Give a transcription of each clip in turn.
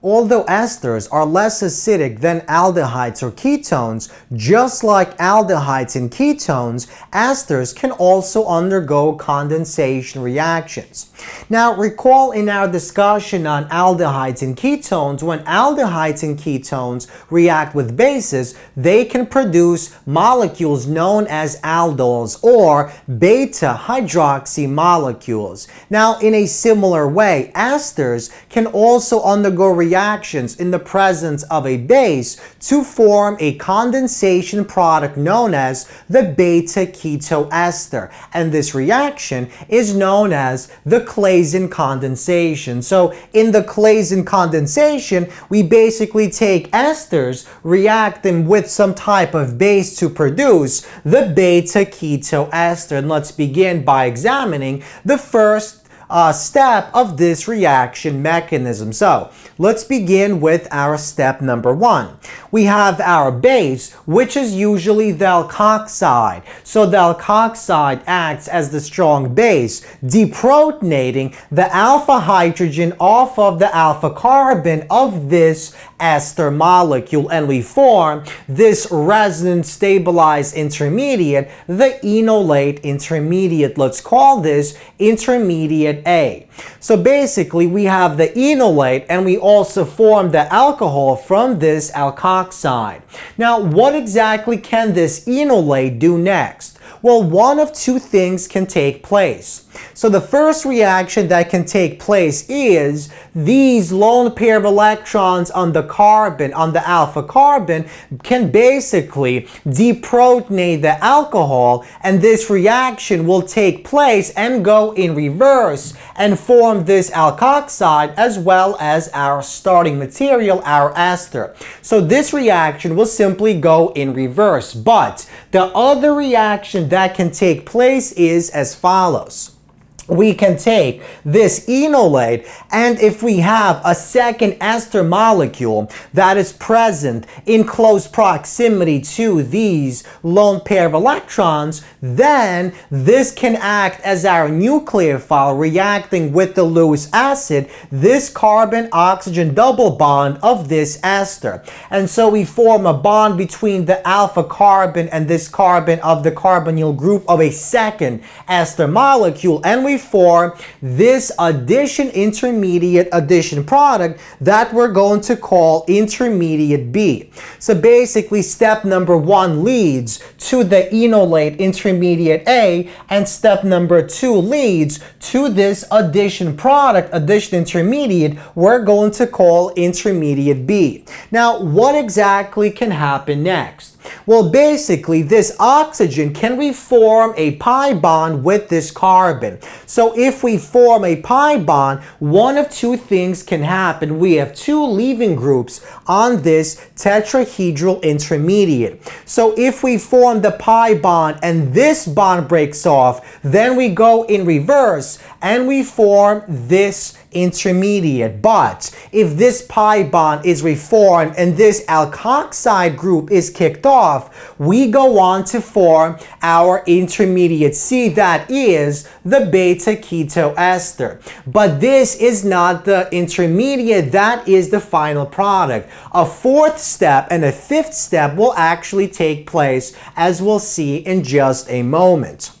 Although esters are less acidic than aldehydes or ketones, just like aldehydes and ketones, esters can also undergo condensation reactions. Now recall in our discussion on aldehydes and ketones, when aldehydes and ketones react with bases, they can produce molecules known as aldols or beta hydroxy molecules. Now in a similar way, esters can also undergo reactions in the presence of a base to form a condensation product known as the beta ketoester. And this reaction is known as the Claisen condensation. So in the Claisen condensation, we basically take esters, react them with some type of base to produce the beta ketoester. And let's begin by examining the first uh, step of this reaction mechanism. So let's begin with our step number one. We have our base, which is usually the alkoxide. So the alkoxide acts as the strong base, deprotonating the alpha hydrogen off of the alpha carbon of this ester molecule and we form this resonance stabilized intermediate, the enolate intermediate. Let's call this intermediate A. So basically we have the enolate and we also form the alcohol from this alkoxide. Now what exactly can this enolate do next? Well, one of two things can take place. So the first reaction that can take place is these lone pair of electrons on the carbon, on the alpha carbon, can basically deprotonate the alcohol and this reaction will take place and go in reverse and form this alkoxide as well as our starting material, our ester. So this reaction will simply go in reverse. But the other reaction that can take place is as follows we can take this enolate and if we have a second ester molecule that is present in close proximity to these lone pair of electrons, then this can act as our nucleophile reacting with the Lewis acid, this carbon-oxygen double bond of this ester. And so we form a bond between the alpha carbon and this carbon of the carbonyl group of a second ester molecule and we form this addition intermediate addition product that we're going to call intermediate B. So basically step number one leads to the enolate intermediate A and step number two leads to this addition product, addition intermediate, we're going to call intermediate B. Now what exactly can happen next? Well, basically, this oxygen can reform a pi bond with this carbon. So if we form a pi bond, one of two things can happen. We have two leaving groups on this tetrahedral intermediate. So if we form the pi bond and this bond breaks off, then we go in reverse and we form this intermediate. But if this pi bond is reformed and this alkoxide group is kicked off, we go on to form our intermediate C that is the beta keto ester. But this is not the intermediate, that is the final product. A fourth step and a fifth step will actually take place as we'll see in just a moment.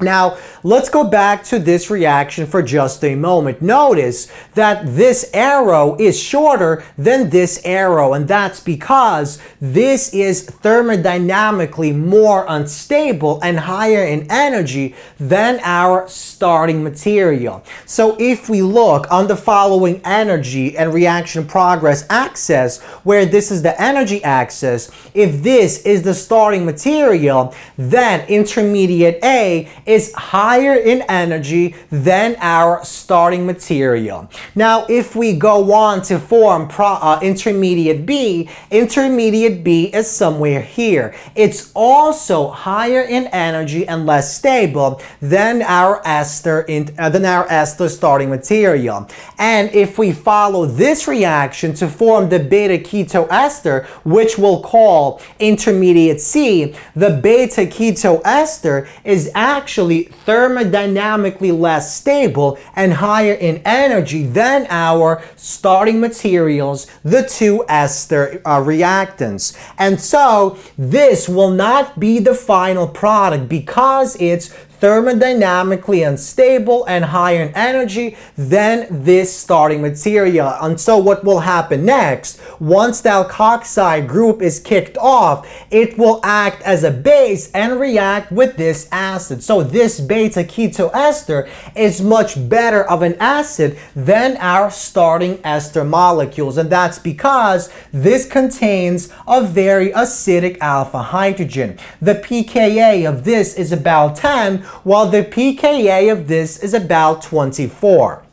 Now, let's go back to this reaction for just a moment. Notice that this arrow is shorter than this arrow, and that's because this is thermodynamically more unstable and higher in energy than our starting material. So if we look on the following energy and reaction progress axis, where this is the energy axis, if this is the starting material, then intermediate A is higher in energy than our starting material. Now, if we go on to form uh, intermediate B, intermediate B is somewhere here. It's also higher in energy and less stable than our ester in, uh, than our ester starting material. And if we follow this reaction to form the beta keto ester, which we'll call intermediate C, the beta keto ester is actually actually thermodynamically less stable and higher in energy than our starting materials, the two ester uh, reactants. And so this will not be the final product because it's thermodynamically unstable and higher in energy than this starting material. And so what will happen next, once the alkoxide group is kicked off, it will act as a base and react with this acid. So this beta keto ester is much better of an acid than our starting ester molecules. And that's because this contains a very acidic alpha hydrogen. The pKa of this is about 10, while the pKa of this is about 24.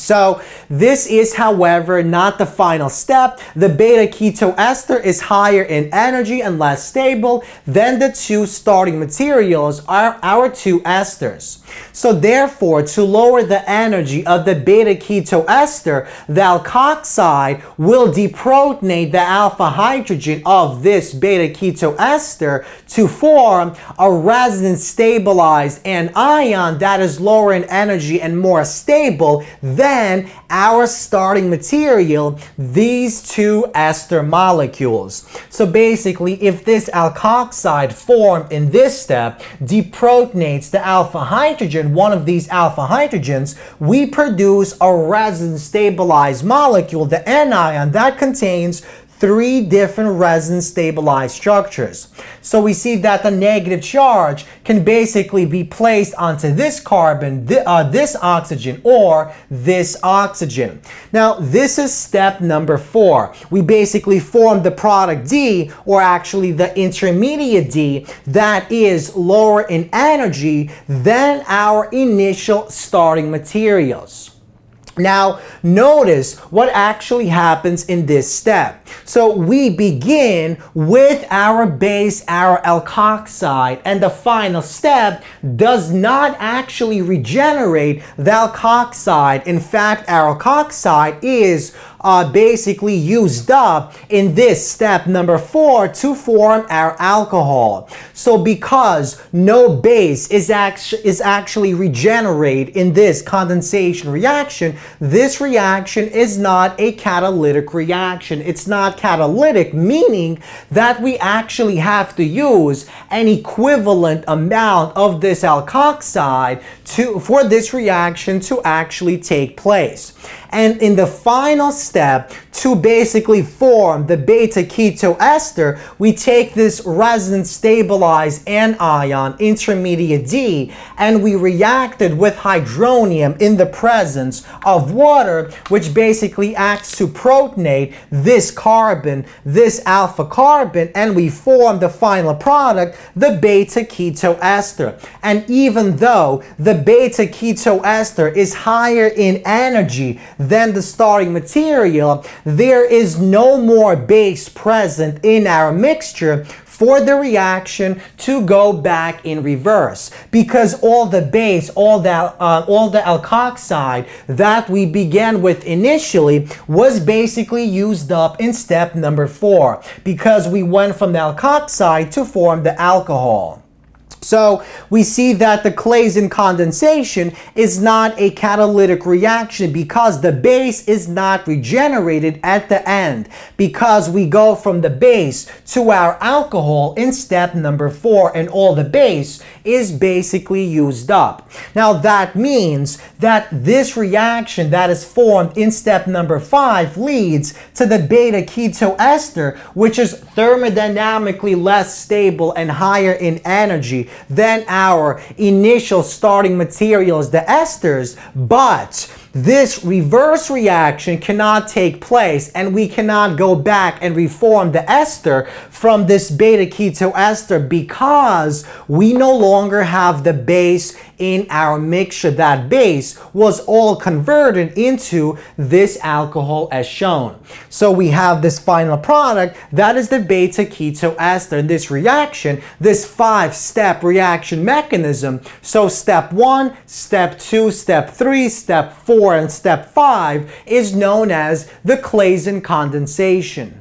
So this is, however, not the final step. The beta keto ester is higher in energy and less stable than the two starting materials are our two esters. So therefore, to lower the energy of the beta keto ester, the alkoxide will deprotonate the alpha hydrogen of this beta keto ester to form a resonance stabilized anion that is lower in energy and more stable than our starting material, these two ester molecules. So basically, if this alkoxide formed in this step deprotonates the alpha hydrogen, one of these alpha hydrogens, we produce a resonance stabilized molecule, the anion, that contains three different resonance stabilized structures. So we see that the negative charge can basically be placed onto this carbon, th uh, this oxygen, or this oxygen. Now, this is step number four. We basically form the product D, or actually the intermediate D, that is lower in energy than our initial starting materials. Now, notice what actually happens in this step. So we begin with our base, our alkoxide, and the final step does not actually regenerate the alkoxide. In fact, our alkoxide is uh, basically used up in this step number four to form our alcohol. So because no base is, actu is actually regenerated in this condensation reaction, this reaction is not a catalytic reaction. It's not catalytic, meaning that we actually have to use an equivalent amount of this alkoxide to, for this reaction to actually take place. And in the final step, to basically form the beta keto ester, we take this resonance stabilized anion, intermediate D, and we react it with hydronium in the presence of water, which basically acts to protonate this carbon, this alpha carbon, and we form the final product, the beta keto ester. And even though the beta keto ester is higher in energy than the starting material, there is no more base present in our mixture for the reaction to go back in reverse. Because all the base, all the, uh, all the alkoxide that we began with initially was basically used up in step number four. Because we went from the alkoxide to form the alcohol. So we see that the Claisen condensation is not a catalytic reaction because the base is not regenerated at the end because we go from the base to our alcohol in step number four and all the base is basically used up. Now that means that this reaction that is formed in step number five leads to the beta keto ester which is thermodynamically less stable and higher in energy than our initial starting materials, the esters, but this reverse reaction cannot take place and we cannot go back and reform the ester from this beta keto ester because we no longer have the base in our mixture. That base was all converted into this alcohol as shown. So we have this final product that is the beta keto ester. This reaction, this five step reaction mechanism. So step one, step two, step three, step four, 4 and step 5 is known as the Claisen condensation.